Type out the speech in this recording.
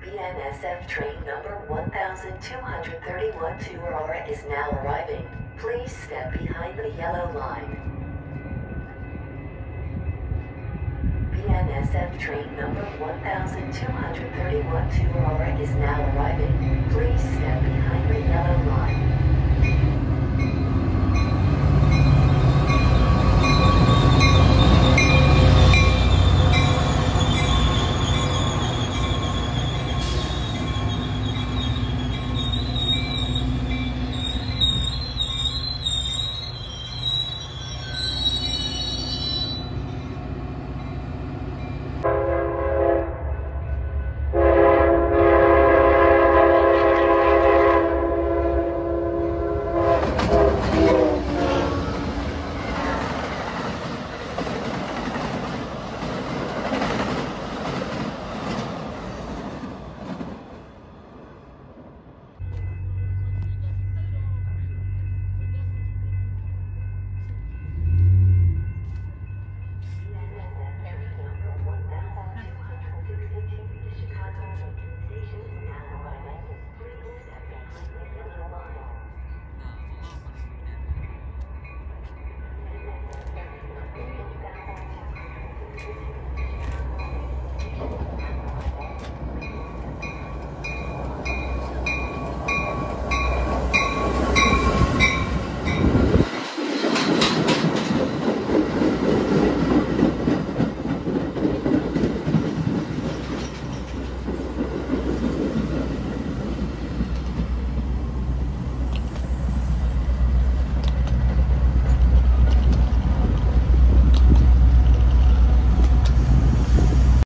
BNSF train number 1231 to Aurora is now arriving. Please step behind the yellow line. BNSF train number 1231 to Aurora is now arriving. Please step behind the yellow line.